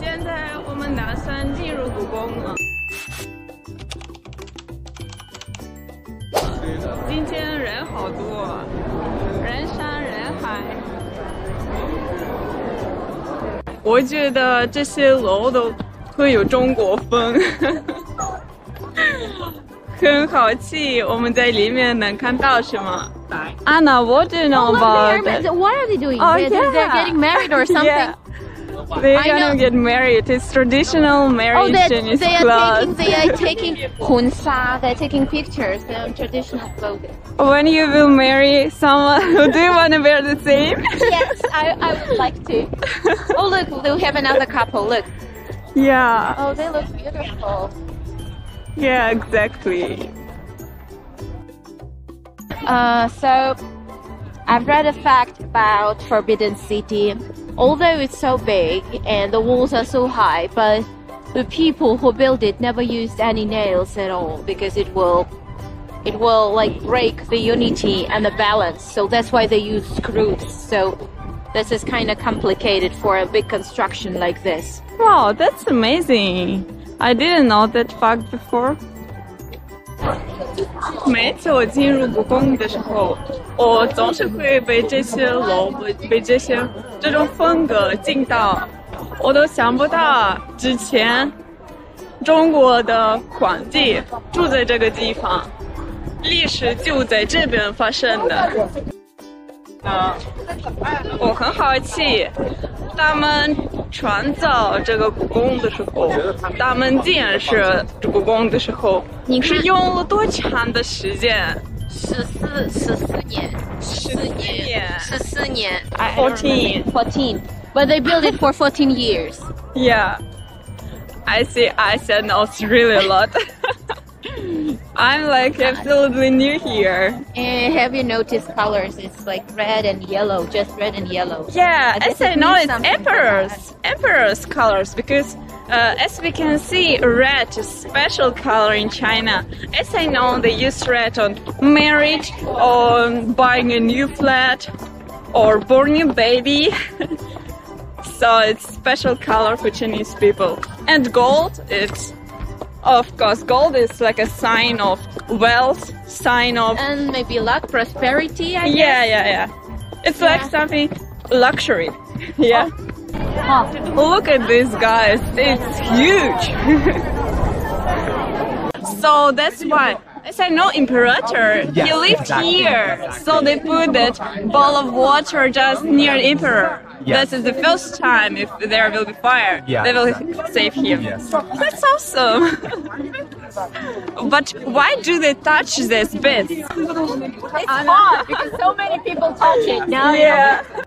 现在我们打算进入故宫了。今天人好多，人山人海。我觉得这些楼都很有中国风，很好奇。我们在里面能看到什么？Anna, what do you know Look, about they're, it? what are they doing? Oh, they're, they're yeah. getting married or something. Yeah. They're I gonna know. get married. It's traditional Oh, marriage they're, Chinese they are taking they are taking hunsa. They're taking pictures. They're traditional clothing. When you will marry someone, do you want to wear the same? yes, I, I would like to. Oh look, we have another couple. Look. yeah, Oh, they look beautiful. yeah, exactly. Uh, so I've read a fact about Forbidden City. Although it's so big and the walls are so high, but the people who built it never used any nails at all because it will it will like break the unity and the balance. So that's why they use screws. So this is kind of complicated for a big construction like this. Wow, that's amazing. I didn't know that fact before. 每次我进入故宫的时候，我总是会被这些楼、被被这些这种风格惊到，我都想不到之前中国的皇帝住在这个地方，历史就在这边发生的。我很好奇，他们创造这个故宫的时候，他们建设故宫的时候，你是用了多长的时间？十四十四年，十四年十四年 Fourteen. Fourteen. But they built it for fourteen years. Yeah. I see. I said no. It's really a lot. I'm like absolutely new here. And have you noticed colors? It's like red and yellow, just red and yellow. Yeah, I as I know, it's emperor's emperor's colors because uh, as we can see, red is special color in China. As I know, they use red on marriage, on buying a new flat, or born a baby. so it's special color for Chinese people. And gold, it's of course gold is like a sign of wealth, sign of And maybe luck, prosperity, I yeah, guess. yeah, yeah. It's like something luxury. Yeah. Huh. Look at this, guys. It's huge. so that's why. As I no Imperator, he lived exactly. here. So they put that ball of water just near the Emperor. Yes. This is the first time if there will be fire, Yeah, they will exactly. save him. Yes. That's awesome. but why do they touch this bit? It's hard because so many people touch it now. Yeah.